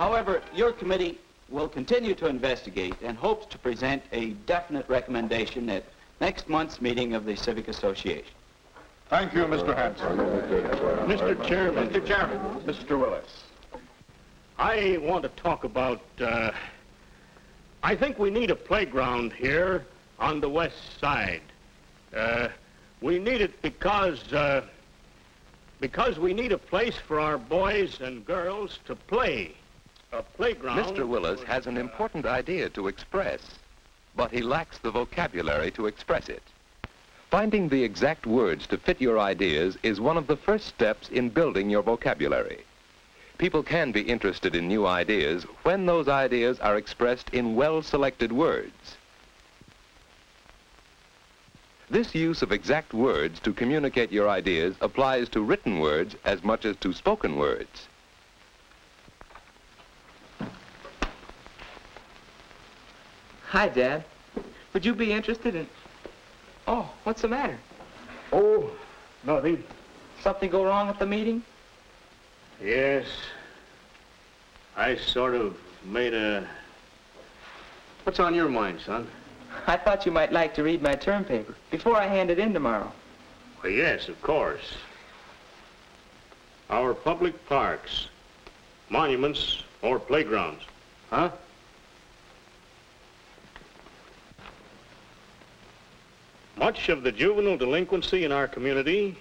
However, your committee will continue to investigate and hopes to present a definite recommendation at next month's meeting of the Civic Association. Thank you, Mr. Hanson. Mr. Chairman, Mr. Chairman, Mr. Willis. I want to talk about, uh, I think we need a playground here on the west side. Uh, we need it because, uh, because we need a place for our boys and girls to play. A playground. Mr. Willis has an important idea to express, but he lacks the vocabulary to express it. Finding the exact words to fit your ideas is one of the first steps in building your vocabulary. People can be interested in new ideas when those ideas are expressed in well-selected words. This use of exact words to communicate your ideas applies to written words as much as to spoken words. Hi, Dad. Would you be interested in... Oh, what's the matter? Oh, nothing. Something go wrong at the meeting? Yes. I sort of made a... What's on your mind, son? I thought you might like to read my term paper before I hand it in tomorrow. Well, yes, of course. Our public parks, monuments, or playgrounds. Huh? Much of the juvenile delinquency in our community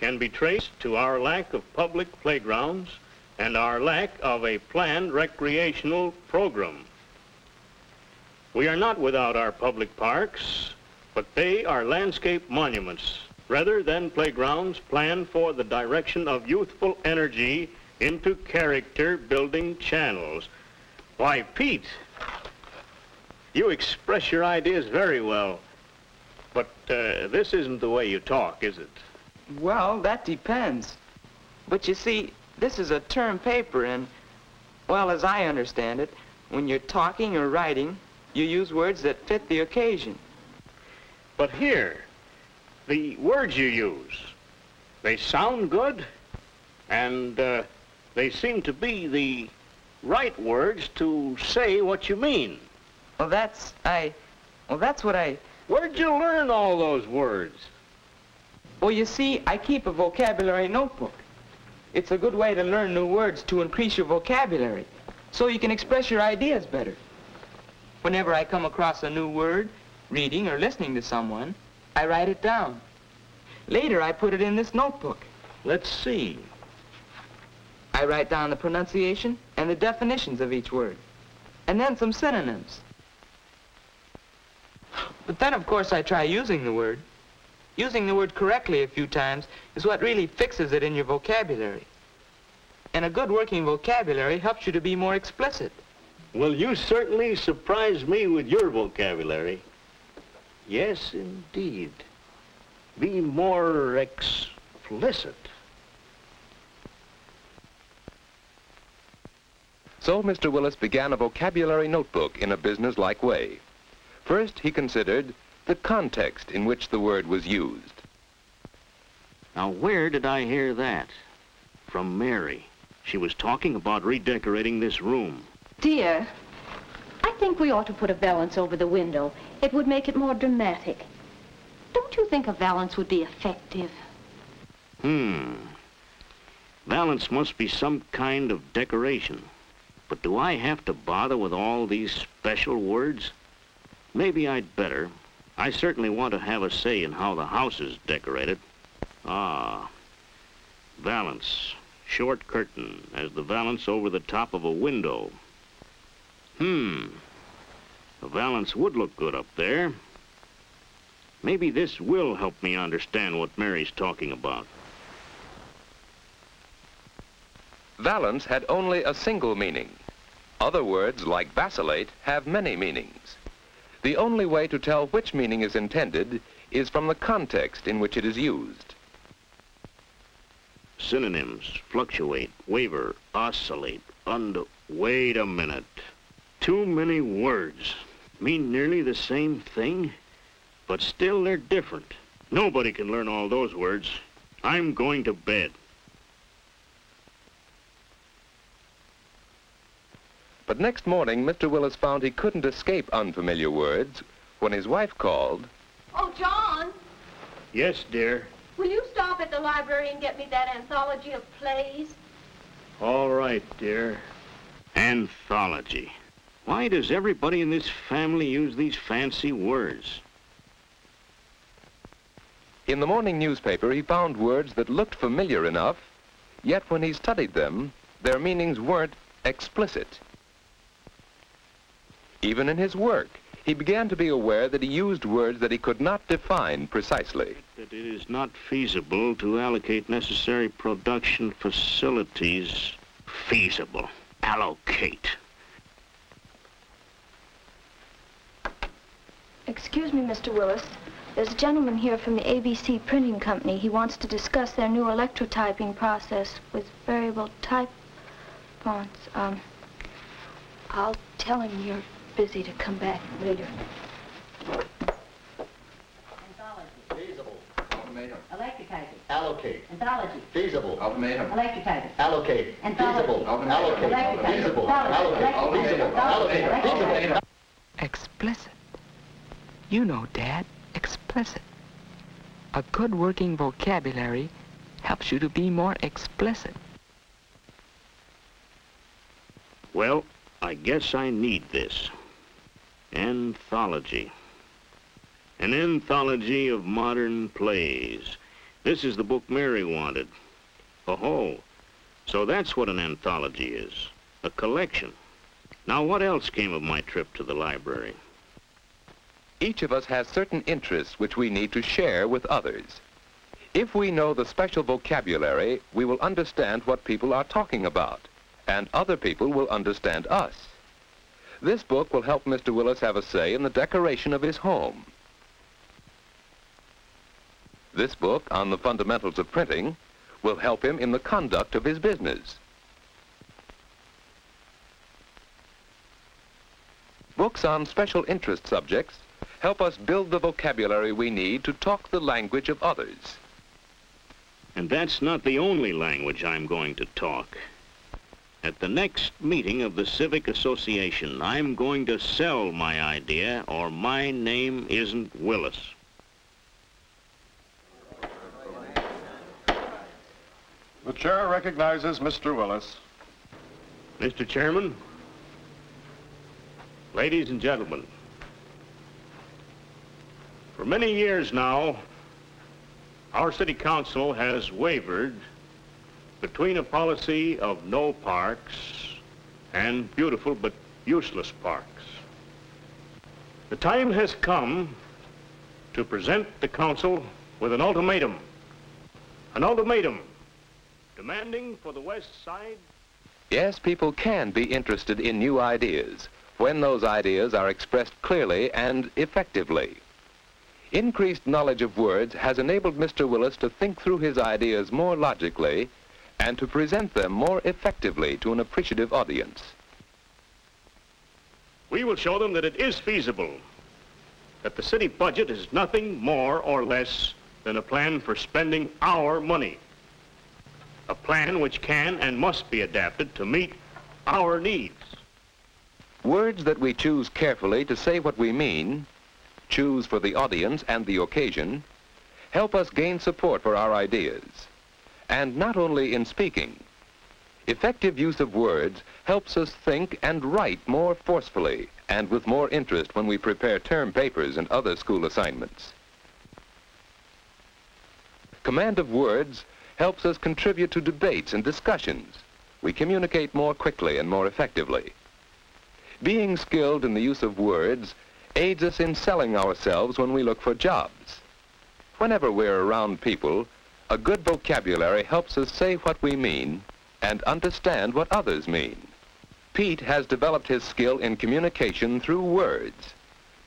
can be traced to our lack of public playgrounds and our lack of a planned recreational program. We are not without our public parks, but they are landscape monuments rather than playgrounds planned for the direction of youthful energy into character building channels. Why, Pete, you express your ideas very well. But uh, this isn't the way you talk, is it? Well, that depends. But you see, this is a term paper, and, well, as I understand it, when you're talking or writing, you use words that fit the occasion. But here, the words you use, they sound good, and uh, they seem to be the right words to say what you mean. Well, that's, I, well, that's what I, Where'd you learn all those words? well, you see, I keep a vocabulary notebook. It's a good way to learn new words to increase your vocabulary, so you can express your ideas better. Whenever I come across a new word, reading or listening to someone, I write it down. Later, I put it in this notebook. Let's see. I write down the pronunciation and the definitions of each word, and then some synonyms. But then, of course, I try using the word. Using the word correctly a few times is what really fixes it in your vocabulary. And a good working vocabulary helps you to be more explicit. Well, you certainly surprised me with your vocabulary. Yes, indeed. Be more explicit. So Mr. Willis began a vocabulary notebook in a business-like way. First, he considered the context in which the word was used. Now, where did I hear that? From Mary. She was talking about redecorating this room. Dear, I think we ought to put a valance over the window. It would make it more dramatic. Don't you think a valance would be effective? Hmm. Valance must be some kind of decoration. But do I have to bother with all these special words? Maybe I'd better. I certainly want to have a say in how the house is decorated. Ah. Valance. Short curtain, as the valance over the top of a window. Hmm. A valance would look good up there. Maybe this will help me understand what Mary's talking about. Valance had only a single meaning. Other words, like vacillate, have many meanings. The only way to tell which meaning is intended is from the context in which it is used. Synonyms, fluctuate, waver, oscillate, undo... Wait a minute. Too many words. Mean nearly the same thing, but still they're different. Nobody can learn all those words. I'm going to bed. But next morning, Mr. Willis found he couldn't escape unfamiliar words when his wife called. Oh, John, Yes, dear. will you stop at the library and get me that anthology of plays? All right, dear. Anthology. Why does everybody in this family use these fancy words? In the morning newspaper, he found words that looked familiar enough, yet when he studied them, their meanings weren't explicit. Even in his work, he began to be aware that he used words that he could not define precisely. That it is not feasible to allocate necessary production facilities. Feasible. Allocate. Excuse me, Mr. Willis. There's a gentleman here from the ABC Printing Company. He wants to discuss their new electrotyping process with variable type fonts. Um, I'll tell him you're busy to come back later. Anthology. Feasible. Ultimatum. Electrotyping. Allocate. Anthology. Feasible. Ultimatum. Electrotyping. Allocate. Anthology. Feasible. Ultimatum. Allocate. Electrotyping. Feasible. Anthology. Allocate. Feasible. Allocate. Feasible. Explicit. You know, Dad, explicit. A good working vocabulary helps you to be more explicit. Well, I guess I need this. Anthology. An anthology of modern plays. This is the book Mary wanted. Oh, so that's what an anthology is. A collection. Now, what else came of my trip to the library? Each of us has certain interests which we need to share with others. If we know the special vocabulary, we will understand what people are talking about, and other people will understand us. This book will help Mr. Willis have a say in the decoration of his home. This book on the fundamentals of printing will help him in the conduct of his business. Books on special interest subjects help us build the vocabulary we need to talk the language of others. And that's not the only language I'm going to talk. At the next meeting of the Civic Association, I'm going to sell my idea or my name isn't Willis. The chair recognizes Mr. Willis. Mr. Chairman, ladies and gentlemen, for many years now, our city council has wavered between a policy of no parks and beautiful but useless parks. The time has come to present the council with an ultimatum. An ultimatum demanding for the west side Yes, people can be interested in new ideas when those ideas are expressed clearly and effectively. Increased knowledge of words has enabled Mr. Willis to think through his ideas more logically and to present them more effectively to an appreciative audience. We will show them that it is feasible, that the city budget is nothing more or less than a plan for spending our money. A plan which can and must be adapted to meet our needs. Words that we choose carefully to say what we mean, choose for the audience and the occasion, help us gain support for our ideas. And not only in speaking. Effective use of words helps us think and write more forcefully and with more interest when we prepare term papers and other school assignments. Command of words helps us contribute to debates and discussions. We communicate more quickly and more effectively. Being skilled in the use of words aids us in selling ourselves when we look for jobs. Whenever we're around people, a good vocabulary helps us say what we mean and understand what others mean. Pete has developed his skill in communication through words,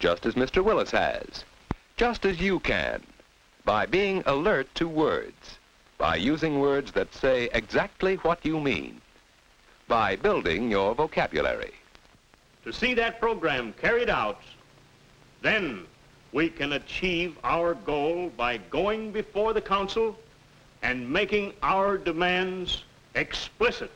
just as Mr. Willis has, just as you can, by being alert to words, by using words that say exactly what you mean, by building your vocabulary. To see that program carried out, then we can achieve our goal by going before the council and making our demands explicit.